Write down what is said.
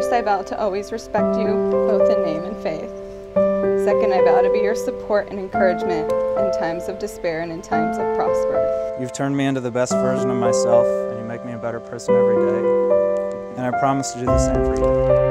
First, I vow to always respect you, both in name and faith. Second, I vow to be your support and encouragement in times of despair and in times of prosper. You've turned me into the best version of myself, and you make me a better person every day. And I promise to do the same for you.